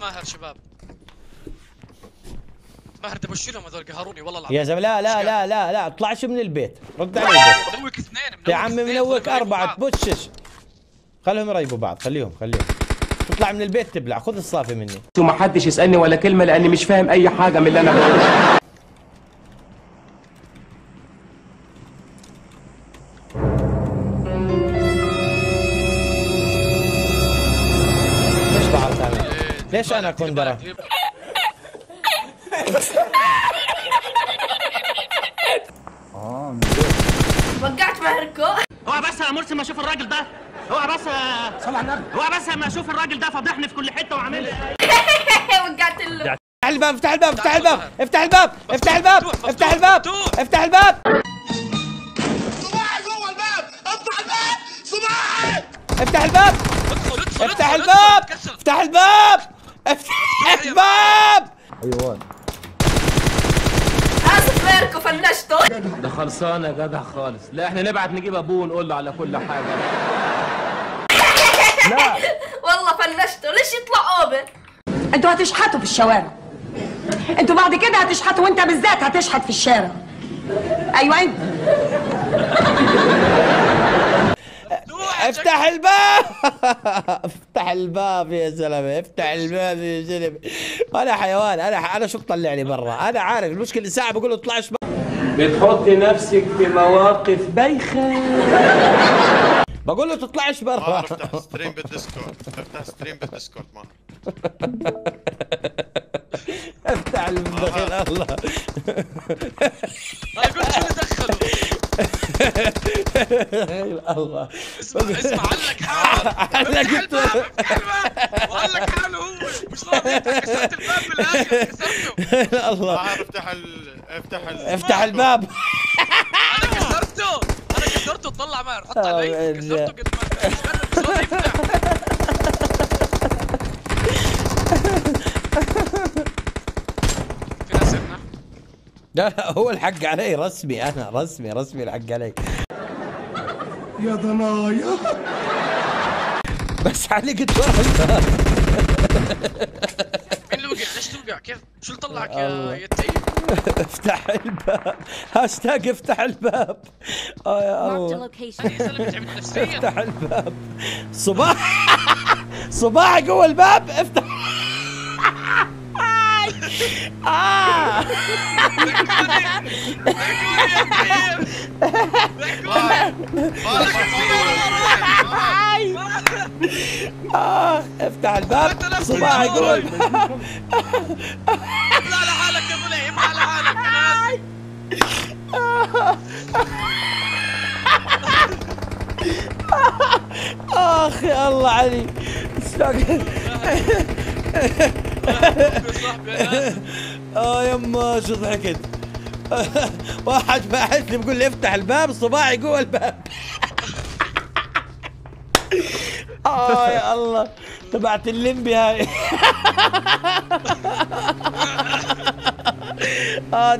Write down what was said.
ماهر شباب؟ ماهر دبشلهم هذول؟ قهروني والله العظيم. يا زلمة لا لا لا لا لا اطلعش من البيت. رد علي البيت. منوك اثنين يا عمي منوك خلهم أربعة. تبشش. خليهم يريبوا بعض. خليهم خليهم. تطلع من البيت تبلع. خذ الصافي مني. وما حدش يسألني ولا كلمة لأني مش فاهم أي حاجة من اللي أنا بقوله. ليش دير بالك. وقعت مهركو هو بس يا مرسي ما أشوف الراجل ده؟ هو بس صل على النبي. هو بس ما أشوف الراجل ده فضحني في كل حتة وعامل وقعت له. افتح الباب افتح الباب افتح الباب افتح الباب افتح الباب افتح الباب افتح الباب. صباعي جوه الباب. افتح الباب. صباعي افتح الباب. افتح الباب. افتح الباب. افتح الباب اسف مهركو فنشته ده خلصانة يا جدع خالص. لا إحنا نبعت نجيب أبوه ونقول له على كل حاجة. والله فنشته ليش يطلع اوبن أنتوا هتشحتوا في الشوارع. أنتوا بعد كده هتشحتوا وانت بالذات هتشحت في الشارع. أيوه أنت. افتح الباب! افتح الباب يا زلمة افتح الباب يا زلمة. أنا حيوان أنا أنا شو بطلعني برا؟ أنا عارف المشكلة ساعه بقول له اطلعش برا بتحطي نفسك في مواقف بايخه بقول له تطلعش برا؟ افتح stream بال Discord. افتح stream بال Discord ما. افتح البخيل الله. قلت شو دخله الله اسمع اسمع علق حاله علق افتح أنت. الباب وعلق حاله هو. مش راضي يفتح كسرت الباب بالاخر كسرته. الله. ما افتح ال افتح ال. افتح الباب. أنا كسرته. أنا كسرته. طلع ماهر حط آه، علي كسرته قد ما مش راضي يفتح. لا هو الحق علي رسمي أنا رسمي رسمي الحق علي. يا ضنايا. بس الباب مين اللي وقع؟ ليش توقع؟ كيف؟ شو اللي طلعك. يا يا ال team افتح الباب. هاشتاج افتح الباب. آه يا الله. افتح الباب. صباح. صباح جوا الباب. افتح آه. آه. افتح الباب صباح الباب ابلع على حالك يا بني ابلع على حالك آخ يا الله علي صاحبي آه يما شو ضحكت؟ واحد باعت لي بيقول لي افتح الباب صباعي جوا الباب. آه يا الله تبعت الليمبي هاي. آه